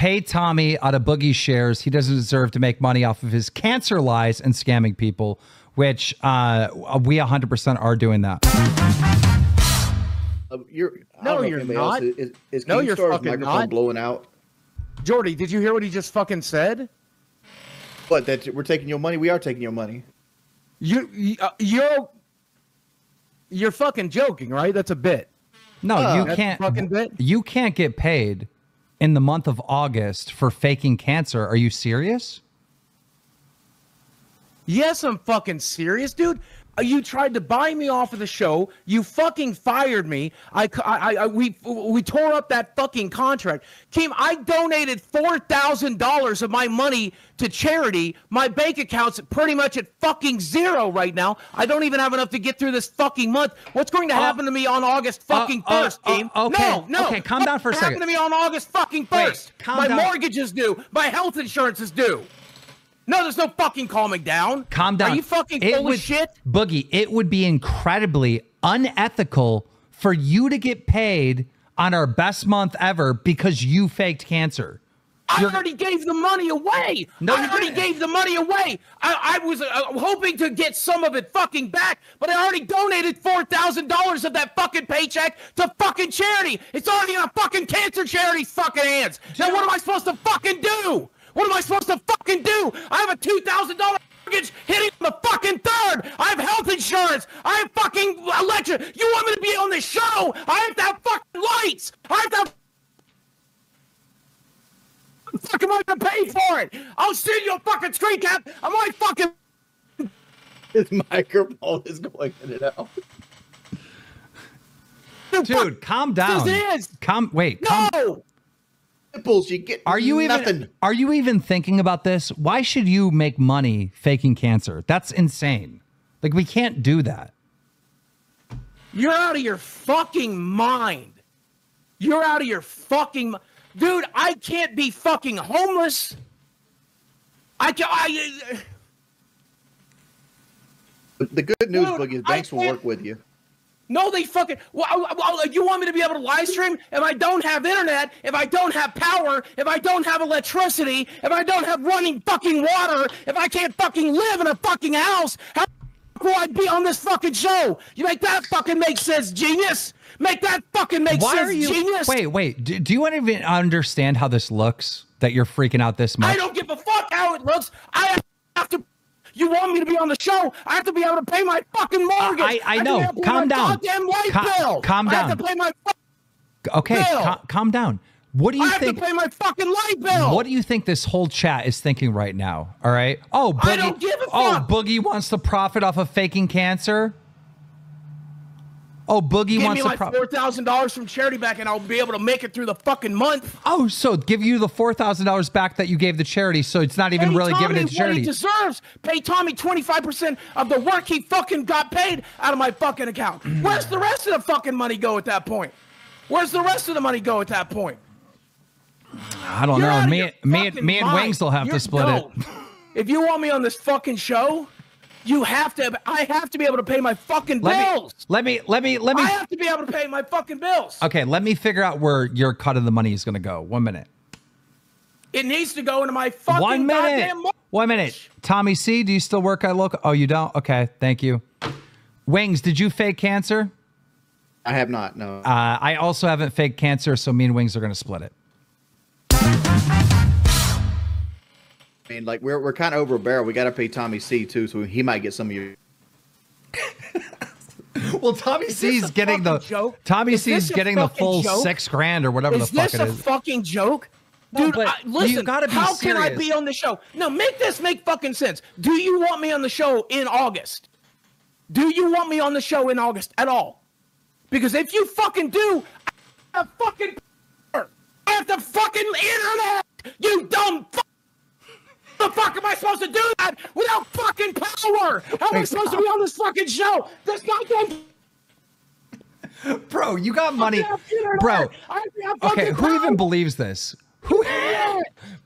pay Tommy out of Boogie shares. He doesn't deserve to make money off of his cancer lies and scamming people, which uh, we 100% are doing that. Uh, you're No, don't know if you're anybody else not. Is, is, is No, you're Keemstar's fucking microphone not. blowing out? Jordy, did you hear what he just fucking said? What? That we're taking your money? We are taking your money. You, you uh, you're you're fucking joking, right? That's a bit. No, Oh. you That's can't. fucking bit. You can't get paid in the month of August for faking cancer. Are you serious? Yes, I'm fucking serious, dude. Uh, You tried to buy me off of the show. You fucking fired me. I, I- I- we, we tore up that fucking contract. Kim, I donated four thousand dollars of my money to charity. My bank account's pretty much at fucking zero right now. I don't even have enough to get through this fucking month. What's going to happen to me on August fucking uh, first, uh, Kim? okay, No, no. okay, calm What's down for a second. Happen to me on August fucking first. calm my down. mortgage is due. My health insurance is due. No, there's no fucking calming down. Calm down. Are you fucking It full would, of shit? Boogie, it would be incredibly unethical for you to get paid on our best month ever because you faked cancer. I You're- already gave the money away. No, I you already didn't. gave the money away. I, I was uh, hoping to get some of it fucking back, but I already donated four thousand dollars of that fucking paycheck to fucking charity. It's already in a fucking cancer charity's fucking hands. Now what am I supposed to fucking do? What am I supposed to fucking do? I have a two thousand dollar mortgage hitting on the fucking third. I have health insurance. I have fucking electric. You want me to be on this show? I have to have fucking lights. I have to have the fuck am I gonna pay for it? I'll send you a fucking screen cap. I'm like fucking. His microphone is going in and out. Dude, calm down. This is. Calm wait, calm No. Nipples, you get Are you nothing. even are you even thinking about this? Why should you make money faking cancer? That's insane. Like we can't do that. You're out of your fucking mind. You're out of your fucking. Dude, I can't be fucking homeless. I can. I. Uh, the good news, Dude, Boogie, is banks will work with you. No, they fucking. Well, I- well, you want me to be able to live stream if I don't have internet, if I don't have power, if I don't have electricity, if I don't have running fucking water, if I can't fucking live in a fucking house? How will I be on this fucking show? You make that fucking make sense, genius? Make that fucking make Why sense, are you genius? Wait, wait. Do, do you even understand how this looks that you're freaking out this much? I don't give a fuck how it looks. I have to. You want me to be on the show? I have to be able to pay my fucking mortgage. I- I have to know. be able to pay Calm down. Goddamn light bill. calm down. I have to pay my. okay, calm down. What do you I have think? to pay my fucking light bill. What do you think this whole chat is thinking right now? All right. Oh, Boogie. I don't give a oh, fuck. Oh. Boogie wants to profit off of faking cancer. Oh, Boogie Give wants me to my pro- four thousand dollars from charity back, and I'll be able to make it through the fucking month. Oh, so give you the four thousand dollars back that you gave the charity, so it's not even Pay really Tommy giving it to what charity. he deserves. Pay Tommy twenty five percent of the work he fucking got paid out of my fucking account. Hmm. Where's the rest of the fucking money go at that point? Where's the rest of the money go at that point? I don't You're know. Me, me, and- me and. Wings will have You're to split dumb. it. If you want me on this fucking show, you have to. I have to be able to pay my fucking Let me, bills. let me, let me, let me. I have to be able to pay my fucking bills. Okay, let me figure out where your cut of the money is going to go. One minute. It needs to go into my fucking One minute. goddamn. One minute. Tommy C, do you still work at local? Oh, you don't? Okay, thank you. Wings, did you fake cancer? I have not. No. Uh, I also haven't faked cancer, so me and Wings are going to split it. I mean, like we're we're kind of over a barrel. We got to pay Tommy C too, so he might get some of your. Well, Tommy this C's getting the joke? Tommy Is C's getting the full joke? six grand or whatever Is the fuck it is. Is this a fucking joke? Dude, but I, you listen, gotta be how can I be on the show? No, make this make fucking sense. Do you want me on the show in August? Do you want me on the show in August at all? Because if you fucking do, I have fucking power. I have the fucking internet. You dumb fuck. The fuck am I supposed to do that without fucking power? How am I supposed to be on this fucking show? This goddamn Bro, you got money. Bro, I have fucking okay, who even believes this? Who?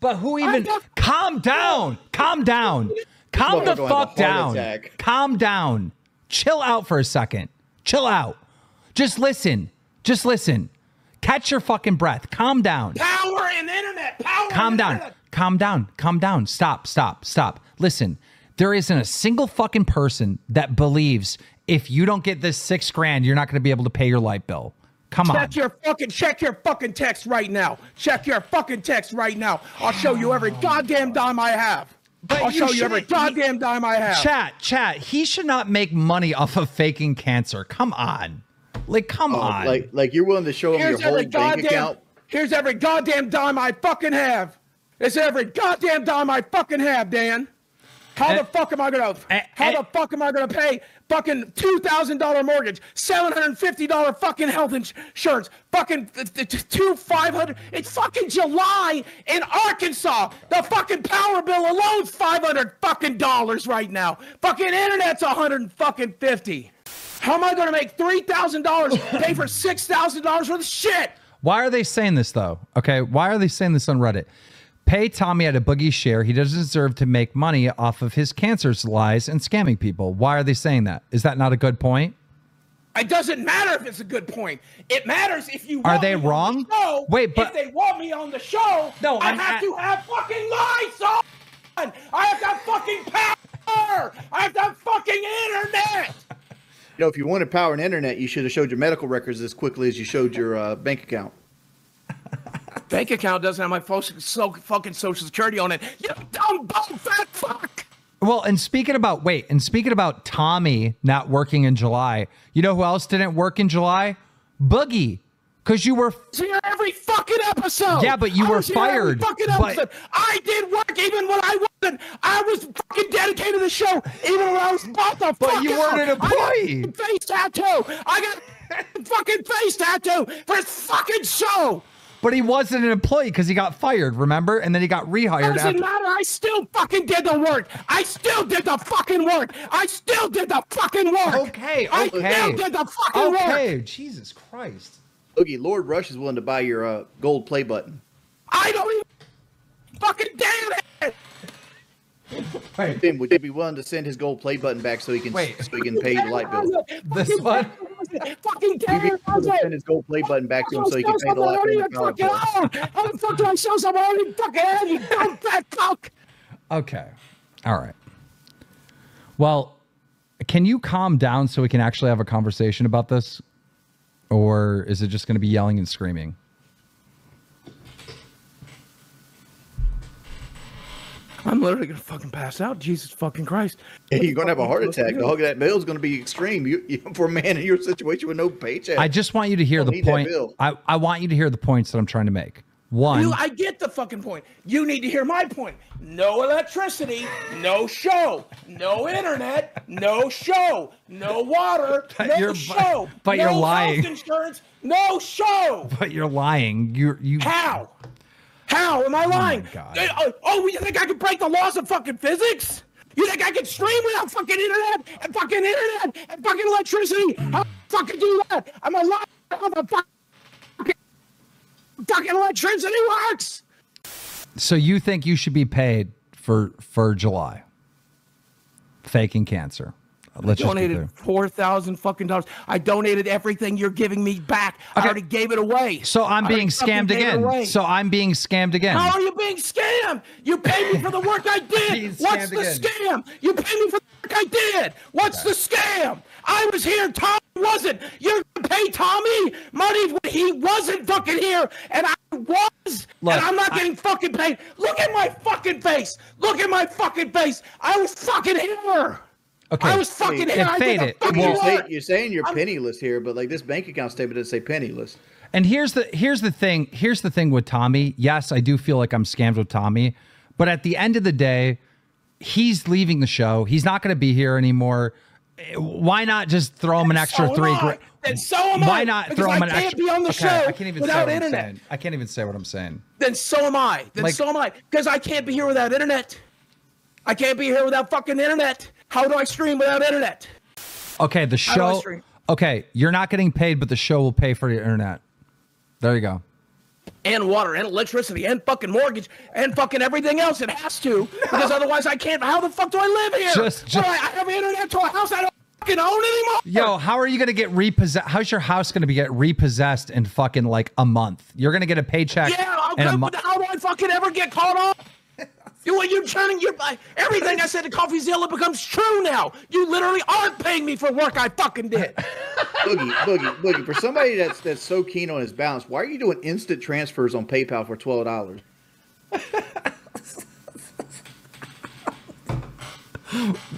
But who even? Calm down. Calm down. Calm the motherfucker gonna have a fuck down. Calm down. Chill out for a second. Chill out. Just listen. Just listen. Catch your fucking breath. Calm down. power and internet. Power calm down. Calm down. Calm down. Stop. Stop. Stop. Listen, there isn't a single fucking person that believes if you don't get this six grand, you're not going to be able to pay your light bill. Come on. Check your fucking check your fucking text right now. Check your fucking text right now. I'll show you every goddamn dime I have. But I'll you show you every shouldn't- goddamn dime I have. Chat, chat. He should not make money off of faking cancer. Come on. Like, come oh, on. Oh, Like like you're willing to show him Here's your whole every bank account. Here's every goddamn dime I fucking have. It's every goddamn dime I fucking have, Dan. How Eh, the fuck am I gonna? eh, how eh. the fuck am I gonna pay fucking two thousand dollar mortgage, seven hundred fifty dollar fucking health insurance, fucking two five hundred? It's fucking July in Arkansas. The fucking power bill alone's five hundred fucking dollars right now. Fucking internet's a hundred fucking fifty. How am I gonna make three thousand dollars pay for six thousand dollars worth of shit? Why are they saying this though? Okay, why are they saying this on Reddit? Pay Tommy at a boogie share. He doesn't deserve to make money off of his cancer's lies and scamming people. Why are they saying that? Is that not a good point? It doesn't matter if it's a good point. It matters if you Are they me on the wrong? show. Wait, but- if they want me on the show, No, I I'm have at- to have fucking lights on. I have to have fucking power. I have to have fucking internet. You know, if you wanted power and internet, you should have showed your medical records as quickly as you showed your uh, bank account. Bank account doesn't have my fucking social security on it. You dumb bum fat fuck. Well, and speaking about wait, and speaking about Tommy not working in July, you know who else didn't work in July? Boogie, because you were here every fucking episode. Yeah, but you I were was here every fired, Fucking but- episode. I did work even when I wasn't. I was fucking dedicated to the show, even when I was about to But you weren't an I got employee. face tattoo. I got a fucking face tattoo for his fucking show. But he wasn't an employee because he got fired, remember? And then he got rehired Doesn't after. matter. I still fucking did the work. I still did the fucking work. I still did the fucking work. Okay, I okay. still did the fucking work. Okay, Jesus Christ. Oogie, Lord Rush is willing to buy your uh, gold play button. I don't even fucking damn it. Then would you be willing to send his gold play button back so he can Wait. so he can pay the light bill? This one? Fucking You'd be damn willing to it. send his gold play button back to him so he can pay the light bill. the fucking own. How the fuck do I show someone I fucking have, you dumb fat cock? Okay. All right. Well, can you calm down so we can actually have a conversation about this? Or is it just going to be yelling and screaming? I'm literally gonna fucking pass out. Jesus fucking Christ. Yeah, you're gonna have a heart attack. The hug of that bill is gonna be extreme. You, you for a man in your situation with no paycheck. I just want you to hear Don't the point. bill. I, I want you to hear the points that I'm trying to make. One, You, I get the fucking point. You need to hear my point. No electricity, no show, no internet, no show, no water, But no you're- show, but no you're health lying. insurance, no show. but you're lying. You're you. How? How am I lying? God. Uh, Oh, oh, you think I can break the laws of fucking physics? You think I can stream without fucking internet and fucking internet and fucking electricity? How the fuck can do that? I'm lying? How the fuck fucking electricity works? So you think you should be paid for for July? Faking cancer. Let's be donated four thousand fucking dollars. I donated everything you're giving me back. I already gave it away. So I'm being scammed again. So I'm being scammed again. How are you being scammed? You paid me for the work I did. What's the again. scam? You paid me for the work I did. What's the scam? I was here. Tommy wasn't. You're gonna pay Tommy money when he wasn't fucking here, and I was, Look, and I'm not I- getting fucking paid. Look at my fucking face. Look at my fucking face. I was fucking here. Okay. I was fucking It here. I did the fucking you're, Well- say, you're saying you're I'm- penniless here, but like this bank account statement doesn't say penniless. And here's the here's the thing. Here's the thing with Tommy. Yes, I do feel like I'm scammed with Tommy, but at the end of the day, he's leaving the show. He's not going to be here anymore. Eh, Why not just throw him an extra So three I. grand? Then so am I. Why not throw him I an can't extra? be on the Okay, show I can't even say without what internet. I'm saying. I can't even say what I'm saying. then so am I. Then Like- so am I. Because I can't be here without internet. I can't be here without fucking internet. How do I stream without internet? Okay, the show. Okay, you're not getting paid, but the show will pay for your internet. There you go. And water and electricity and fucking mortgage and fucking everything else. It has to. Because otherwise I can't. How the fuck do I live here? Just- just- I, I have internet to a house I don't fucking own anymore. Yo, how are you gonna get repossessed? How's your house gonna be get repossessed in fucking like a month? You're gonna get a paycheck. Yeah, a come, mo- how do I fucking ever get caught up? You, you're turning your by. everything I said to CoffeeZilla becomes true now. You literally aren't paying me for work I fucking did. Boogie, Boogie, Boogie. For somebody that's that's so keen on his balance, why are you doing instant transfers on PayPal for twelve dollars?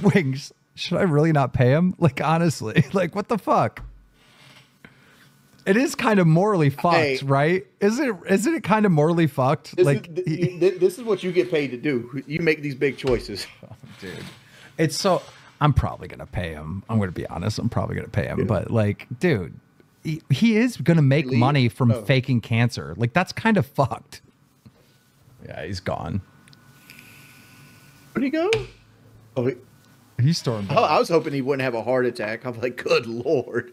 Wings. Should I really not pay him? Like honestly, like what the fuck? It is kind of morally fucked, Hey. right? Isn't it? Isn't it kind of morally fucked? This like, is th- th- this is what you get paid to do. You make these big choices. Oh, dude, it's so. I'm probably gonna pay him. I'm gonna be honest. I'm probably gonna pay him. But like, dude, he, he is gonna make Leave? money from Oh. faking cancer. Like that's kind of fucked. Yeah, he's gone. Where'd he go? Oh, he- He stormed. oh, I was hoping he wouldn't have a heart attack. I'm like, good lord.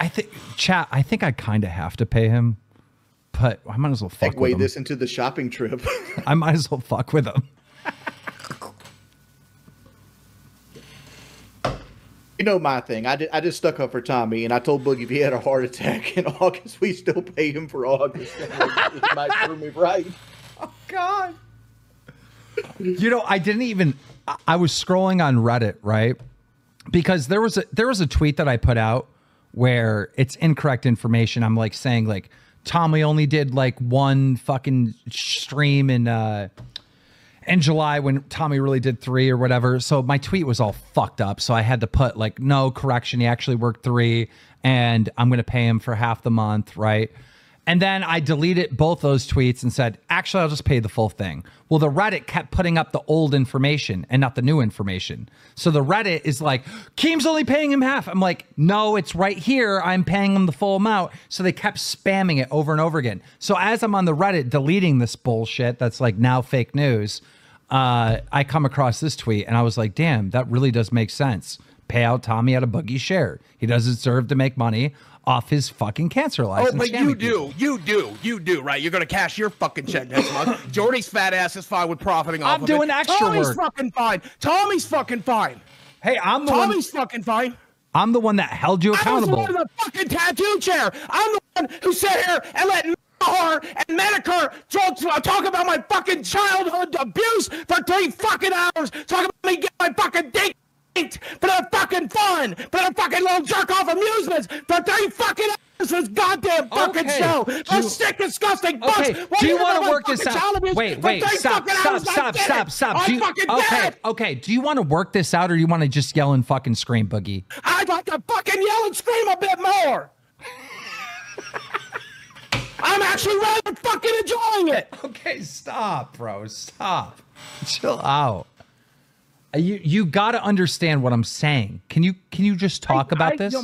I think, chat. I think I kind of have to pay him, but I might as well fuck Segue him. this into the shopping trip. I might as well fuck with him. you know my thing. I, did, I just stuck up for Tommy, and I told Boogie if he had a heart attack in August, we still pay him for August. he might prove me right. Oh God. You know, I didn't even. I- I was scrolling on Reddit, right? Because there was a there was a tweet that I put out where it's incorrect information. I'm like saying like Tommy only did like one fucking stream in uh in July when Tommy really did three or whatever. So my tweet was all fucked up. So I had to put like, no correction. He actually worked three and I'm going to pay him for half the month. Right. And then I deleted both those tweets and said, actually, I'll just pay the full thing. Well, the Reddit kept putting up the old information and not the new information. So the Reddit is like, Keem's only paying him half. I'm like, no, it's right here. I'm paying him the full amount. So they kept spamming it over and over again. So as I'm on the Reddit deleting this bullshit that's like now fake news, uh, I come across this tweet and I was like, damn, that really does make sense. Pay out Tommy at a boogie share. He doesn't deserve to make money off his fucking cancer oh, license. Oh, but you scamming people. do, you do, you do, right? You're gonna cash your fucking check next month. Jordy's fat ass is fine with profiting off I'm of doing it. extra Tommy's work. fucking fine. Tommy's fucking fine. Hey, I'm the one. Tommy's fucking fine. I'm the one that held you I was the accountable. one in the fucking tattoo chair. I'm the one who sat here and let Mahar and Medicare talk, talk about my fucking childhood abuse for three fucking hours. Talk about me getting my fucking dick for the fucking fun, for the fucking little jerk off amusements for three fucking hours. for This goddamn fucking Okay. show. You- sick, disgusting Okay, fucks. Why do you hear want to work this out? Wait, wait, stop, stop, stop, stop, stop. I Do you, fucking okay, it. okay. Do you want to work this out, or do you want to just yell and fucking scream, Boogie? I'd like to fucking yell and scream a bit more. I'm actually rather fucking enjoying it. Okay, stop, bro. Stop. Chill out. You you got to understand what I'm saying. Can you can you just talk I about this?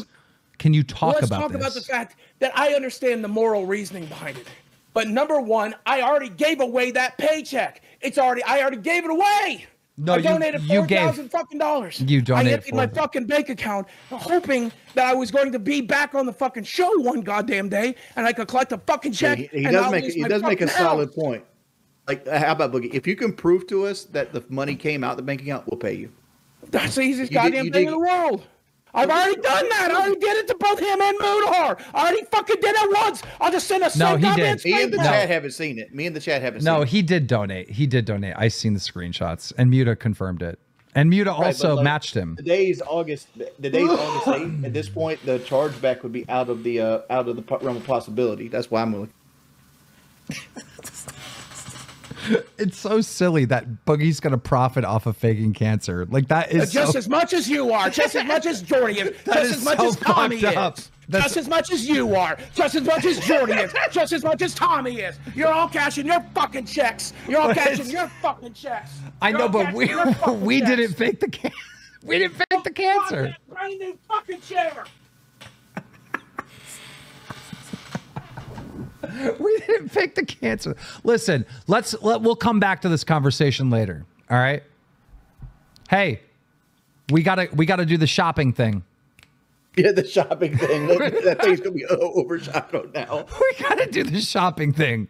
Can you talk Let's about talk this? about the fact that I understand the moral reasoning behind it. But number one, I already gave away that paycheck. It's already I already gave it away. No, I you- donated you four gave- thousand fucking dollars. You donated I emptied my fucking bank account, hoping that I was going to be back on the fucking show one goddamn day, and I could collect a fucking check. he, he and does not make lose he my does make a fucking solid health. point. Like, uh, how about Boogie? If you can prove to us that the money came out the bank account, we'll pay you. That's the easiest You goddamn you thing did- in the world. I've already done that. I already did it to both him and Mutahar. I already fucking did it once. I'll just send a No, he goddamn did. Me and the screenshot. chat haven't seen it. Me and the chat haven't No, seen it. he did donate. He did donate. I seen the screenshots, and Muta confirmed it. And Muta Right, also but, like, matched him. Today's August. Today's August eighth. At this point, the chargeback would be out of the uh, out of the realm of possibility. That's why I'm looking. It's so silly that Boogie's gonna profit off of faking cancer. Like that is just so- as much as you are, just as much as Jordy is, just is as much so as Tommy up. is, That's- just as much as you are, just as much as Jordy is, just as much as Tommy is. You're all cashing your fucking checks. You're all cashing your fucking checks. I You're know, but we we checks. didn't fake the can. We didn't fake the cancer. Brand new fucking chair. We didn't pick the cancer. Listen, let's let we'll come back to this conversation later. All right. Hey, we gotta we gotta do the shopping thing. Yeah, the shopping thing. That, that thing's gonna be oh, overshadowed now. We gotta do the shopping thing.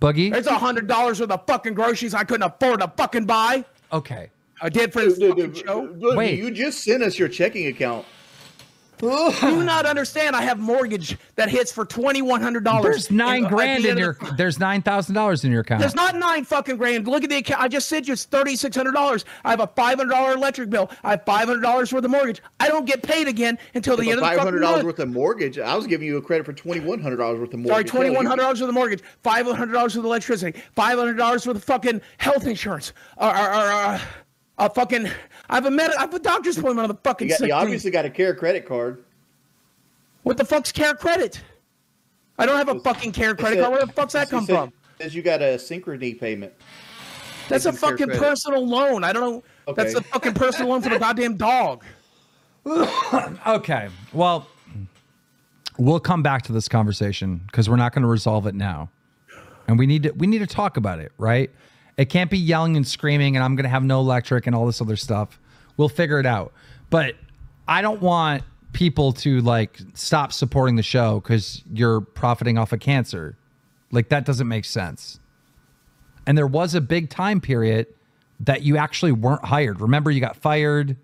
Boogie. It's a hundred dollars worth of fucking groceries I couldn't afford to fucking buy. Okay. I did for this Dude, fucking dude, show. look, Wait. you just sent us your checking account. Do not understand. I have mortgage that hits for twenty one hundred dollars. There's nine grand in your. There's nine thousand dollars in your account. There's not nine fucking grand. Look at the account. I just said you it's thirty six hundred dollars. I have a five hundred dollar electric bill. I have five hundred dollars worth of mortgage. I don't get paid again until the end of the Five fucking hundred dollars worth of mortgage. I was giving you a credit for twenty one hundred dollars worth of mortgage. Sorry, twenty Hell, one you- hundred dollars worth of mortgage, five hundred dollars worth of electricity, five hundred dollars worth of fucking health insurance, or, or, or uh, uh, uh, uh a fucking. I have a med. I have a doctor's appointment on the fucking. You, got, you obviously got a care credit card. What the fuck's care credit? I don't have a fucking care credit It card. Where the fuck's that come said- from? Says you got a synchrony payment. That's a fucking credit. personal loan. I don't know. Okay. That's a fucking personal loan for the goddamn dog. Okay. Well, we'll come back to this conversation because we're not going to resolve it now, and we need to we need to talk about it. Right? It can't be yelling and screaming, and I'm going to have no electric and all this other stuff. We'll figure it out. But I don't want people to like stop supporting the show because you're profiting off of cancer. Like that doesn't make sense. And there was a big time period that you actually weren't hired. Remember, you got fired,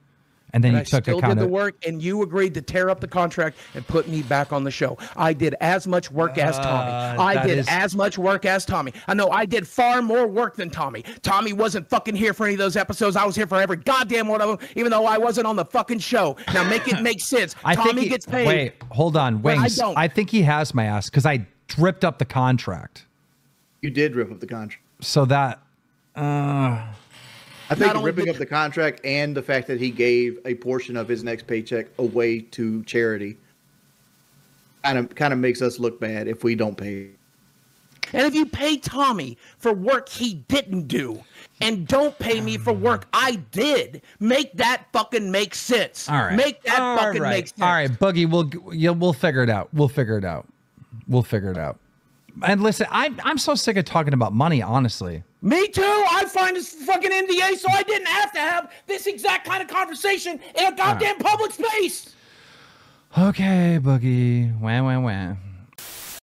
and then And you I took still a kind did the of work, and you agreed to tear up the contract and put me back on the show. I did as much work as Tommy. Uh, I did is- as much work as Tommy. I know I did far more work than Tommy. Tommy wasn't fucking here for any of those episodes. I was here for every goddamn one of them, even though I wasn't on the fucking show. Now make it make sense. I Tommy think he, gets paid. Wait, hold on, But I don't. I, think he has my ass because I ripped up the contract. You did rip up the contract. So that I think only ripping did- up the contract and the fact that he gave a portion of his next paycheck away to charity kind of kind of makes us look bad if we don't pay. And if you pay Tommy for work he didn't do and don't pay me for mm. work I did, make that fucking make sense. all right. Make that All fucking right. make sense. All right, Boogie. We'll yeah, we'll figure it out. We'll figure it out. We'll figure it out. And listen, I'm I'm so sick of talking about money. Honestly, Me too. I find this fucking NDA so I didn't have to have this exact kind of conversation in a goddamn public space. okay, Boogie. Wah wah wah.